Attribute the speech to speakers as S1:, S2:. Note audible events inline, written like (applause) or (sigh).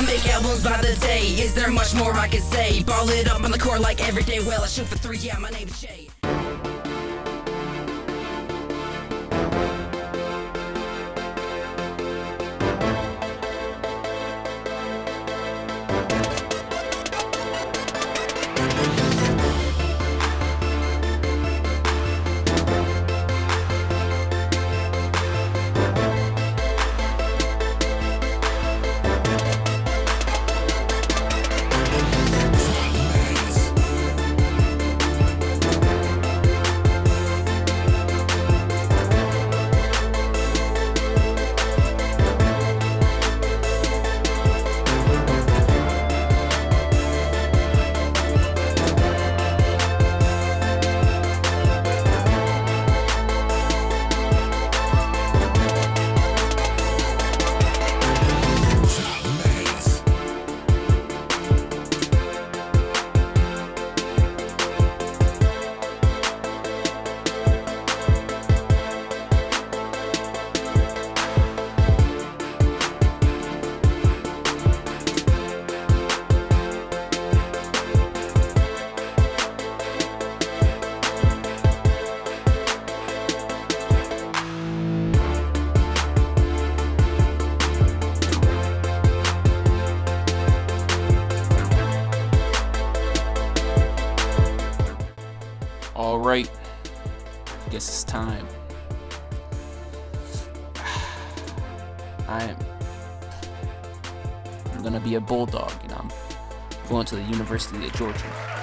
S1: I make albums by the day. Is there much more I can say? Ball it up on the court like every day. Well, I shoot for three. Yeah, my name is Jay.
S2: All right. Guess it's time. (sighs) I'm. I'm gonna be a bulldog, and I'm going to the University of Georgia.